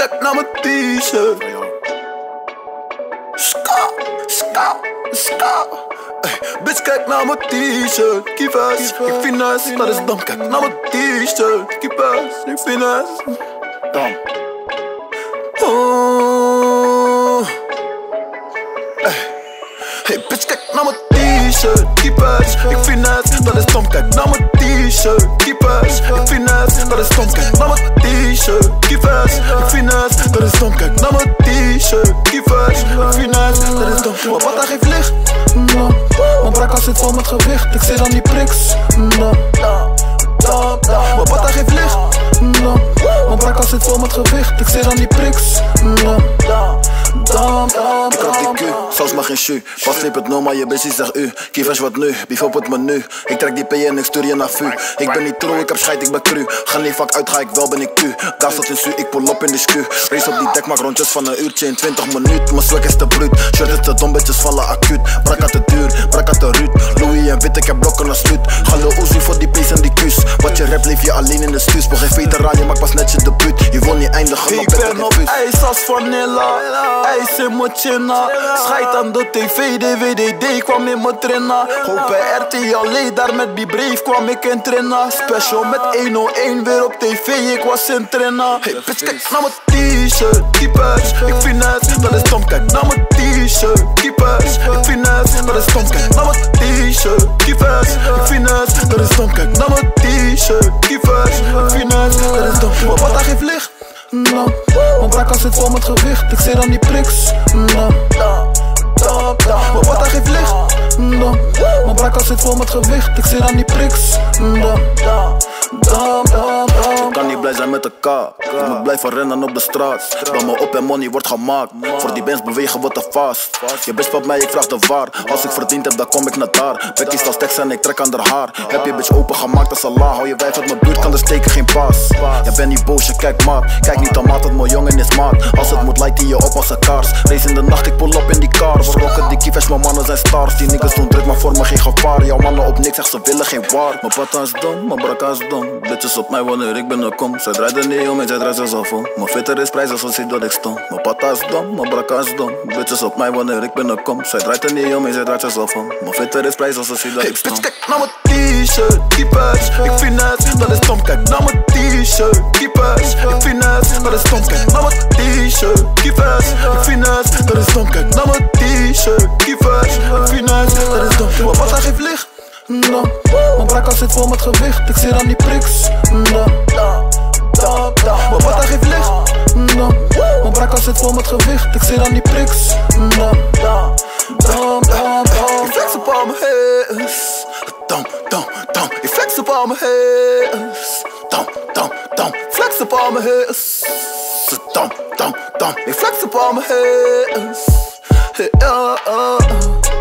Kijk naar mijn t-shirt. Ska, ska, ska. Ey, bitch, kijk naar mijn t-shirt. Kievers, ik finesse, dat is dom. Kijk naar mijn t-shirt. Kievers, ik finesse. Dom. Oh. Ey. Hey, bitch, kijk naar mijn t-shirt. Kievers, ik finesse, dat is dom. Kijk naar mijn t-shirt. Kievers, ik finesse, dat is dom. Kijk dom. Mijn pata geeft licht. No. Mijn brakka zit vol met gewicht, ik zit aan die priks. No. Mijn pata geeft licht. No. Mijn brakka zit vol met gewicht, ik zit aan die priks. No. Dam, dam, Ik had die Q, zelfs maar geen jus. Pas sleep het no, maar je busy zegt u. Kievers wat nu, bief op het menu. Ik trek die P en ik stuur je naar VU. Ik ben niet true, ik heb scheid, ik ben cru. Ga niet vak uit, ga ik wel, ben ik tu. Gas tot in su, ik pull op in de sku. Race op die dek, maak rondjes van een uurtje in 20 minuten. Mijn swag is te bruut, shirt is te dom, bitches vallen acuut. Brak te duur, brak te ruut. Louis en wit, ik heb blokken als sluit. Ga de Uzi voor die P's en die Q's. Wat je rap, leef je alleen in de stuus. Geen veteraan, je maakt pas net je debuut. Niet eindigen, maar Ik ben op ijs als vanilla, ijs in mijn chinna. Scheid aan de tv, DVDD kwam in mijn trainer Hopen RTL, daar met die brief kwam ik in trainer Special met 101 weer op tv, ik was in trainer Hey bitch, kijk naar mijn t-shirt, keepers. Ik finesse, dat is dom, kijk naar mijn t-shirt, keepers. Ik finesse, dat is dom, kijk naar mijn t-shirt, keepers. Ik finesse, dat is dom, kijk naar mijn t-shirt, Ik finesse, dat is dom, mijn pata geeft licht No. Mijn brakka zit vol met gewicht, ik zit aan die priks. No. Mijn pata geeft licht. No. Mijn brakka zit vol met gewicht, ik zit aan die priks. No. Ik kan niet blij zijn met K. Ik moet blijven rennen op de straat. Bel me op en money wordt gemaakt. Voor die bands bewegen we te fast. Je bitch op mij, ik vraag de waar. Als ik verdiend heb, dan kom ik naar daar. Becky staat tekst en ik trek aan haar haar. Heb je bitch open gemaakt als Allah. Hou je wijf uit mijn buurt, kan er steken geen pas. Je bent niet boos, je kijkt maat. Kijk niet aan maat, het mijn jongen is maat. Als het moet, light hij je op als een kaars. Race in de nacht, ik pull op in die car. We rocken die kievers, mijn mannen zijn stars. Die niggas doen druk, maar voor me geen gevaar. Jouw mannen op niks, echt ze willen geen waar. Mijn pata is dom, mijn brakka is dom. Bitches op mij wanneer ik binnenkom. Zij draait er niet om en zij draait zichzelf om. Mijn fitter is prijs als ze ziet dat ik stom. Mijn pata is dom, mijn brakka is dom. Bitches op mij wanneer ik binnenkom. Zij draait er niet om en zij draait zichzelf om. Mijn fitter is prijs als ze ziet dat ik stom. bitch, kijk naar mijn t-shirt, keepers Ik finesse, dat is dom, kijk naar mijn t-shirt, keepers Ik finesse, dat is dom, kijk naar mijn t-shirt, keepers Ik finesse, dat is dom, kijk naar mijn t-shirt, No. Mijn brakka zit vol met gewicht, ik zit aan die priks no. Mijn pata geeft licht no. Mijn brakka zit vol met gewicht, ik zit aan die priks no. Dam, dam, dam. Ik flex op al mijn haters Dam, dam, dam Ik flex op al mijn haters Dam, dam, dam Flex op al mijn Dam, dam, Ik flex op al mijn haters ja, ja, ja.